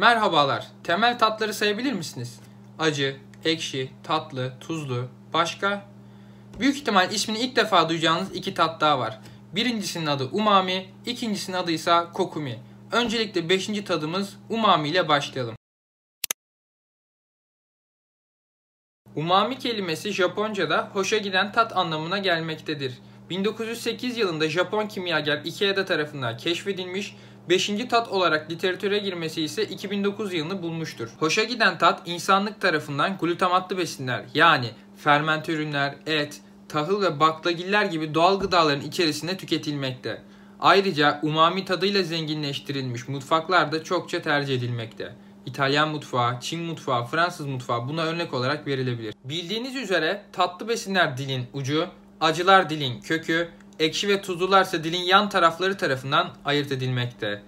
Merhabalar. Temel tatları sayabilir misiniz? Acı, ekşi, tatlı, tuzlu, başka? Büyük ihtimal ismini ilk defa duyacağınız iki tat daha var. Birincisinin adı umami, ikincisinin adı ise kokumi. Öncelikle beşinci tadımız umami ile başlayalım. Umami kelimesi Japonca'da hoşa giden tat anlamına gelmektedir. 1908 yılında Japon kimyager Ikeda tarafından keşfedilmiş, 5. tat olarak literatüre girmesi ise 2009 yılını bulmuştur. Hoşa giden tat insanlık tarafından glutamatlı besinler yani fermente ürünler, et, tahıl ve baklagiller gibi doğal gıdaların içerisinde tüketilmekte. Ayrıca umami tadıyla zenginleştirilmiş mutfaklar da çokça tercih edilmekte. İtalyan mutfağı, Çin mutfağı, Fransız mutfağı buna örnek olarak verilebilir. Bildiğiniz üzere tatlı besinler dilin ucu, acılar dilin kökü, ekşi ve tuzlularsa dilin yan tarafları tarafından ayırt edilmekte.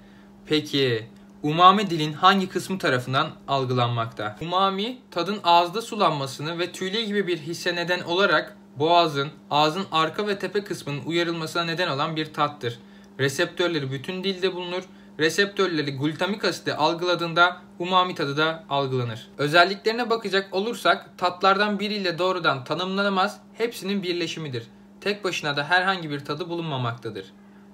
Peki umami dilin hangi kısmı tarafından algılanmakta? Umami tadın ağızda sulanmasını ve tüyle gibi bir hisse neden olarak boğazın, ağzın arka ve tepe kısmının uyarılmasına neden olan bir tattır. Reseptörleri bütün dilde bulunur. Reseptörleri glutamik asidi algıladığında umami tadı da algılanır. Özelliklerine bakacak olursak tatlardan biriyle doğrudan tanımlanamaz, hepsinin birleşimidir. Tek başına da herhangi bir tadı bulunmamaktadır.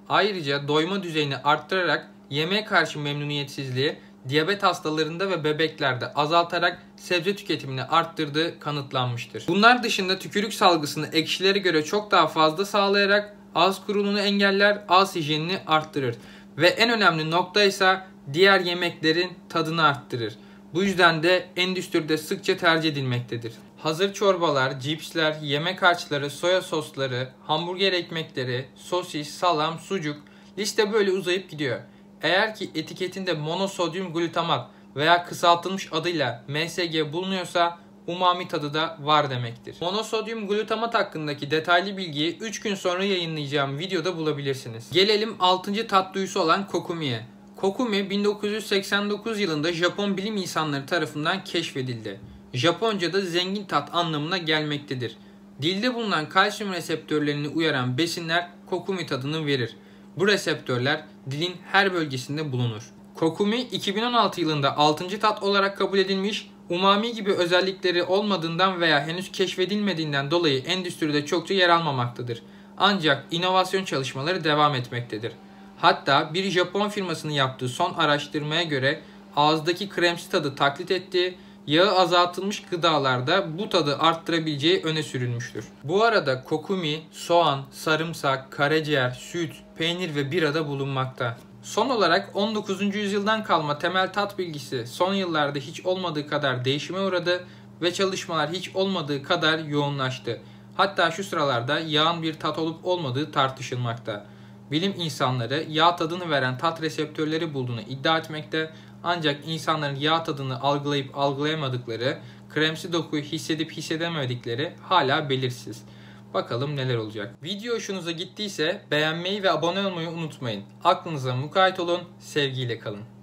Ayrıca doyma düzeyini arttırarak yemeğe karşı memnuniyetsizliği, diyabet hastalarında ve bebeklerde azaltarak sebze tüketimini arttırdığı kanıtlanmıştır. Bunlar dışında tükürük salgısını ekşilere göre çok daha fazla sağlayarak ağız kuruluğunu engeller, ağız hijyenini arttırır. Ve en önemli nokta ise diğer yemeklerin tadını arttırır. Bu yüzden de endüstride sıkça tercih edilmektedir. Hazır çorbalar, cipsler, yemek harçları, soya sosları, hamburger ekmekleri, sosis, salam, sucuk liste böyle uzayıp gidiyor. Eğer ki etiketinde monosodyum glutamat veya kısaltılmış adıyla MSG bulunuyorsa umami tadı da var demektir. Monosodyum glutamat hakkındaki detaylı bilgiyi 3 gün sonra yayınlayacağım videoda bulabilirsiniz. Gelelim 6. tat duyusu olan kokumiye. Kokumi 1989 yılında Japon bilim insanları tarafından keşfedildi. Japonca'da zengin tat anlamına gelmektedir. Dilde bulunan kalsiyum reseptörlerini uyaran besinler kokumi tadını verir. Bu reseptörler dilin her bölgesinde bulunur. Kokumi 2016 yılında 6. tat olarak kabul edilmiş, umami gibi özellikleri olmadığından veya henüz keşfedilmediğinden dolayı endüstride çokça yer almamaktadır. Ancak inovasyon çalışmaları devam etmektedir. Hatta bir Japon firmasının yaptığı son araştırmaya göre ağızdaki kremsi tadı taklit ettiği, yağı azaltılmış gıdalarda bu tadı arttırabileceği öne sürülmüştür. Bu arada kokumi, soğan, sarımsak, karaciğer, süt, peynir ve birada bulunmakta. Son olarak 19. yüzyıldan kalma temel tat bilgisi son yıllarda hiç olmadığı kadar değişime uğradı ve çalışmalar hiç olmadığı kadar yoğunlaştı. Hatta şu sıralarda yağın bir tat olup olmadığı tartışılmakta. Bilim insanları yağ tadını veren tat reseptörleri bulduğunu iddia etmekte ancak insanların yağ tadını algılayıp algılayamadıkları, kremsi dokuyu hissedip hissedemedikleri hala belirsiz. Bakalım neler olacak. Video hoşunuza gittiyse beğenmeyi ve abone olmayı unutmayın. Aklınıza mukayyet olun, sevgiyle kalın.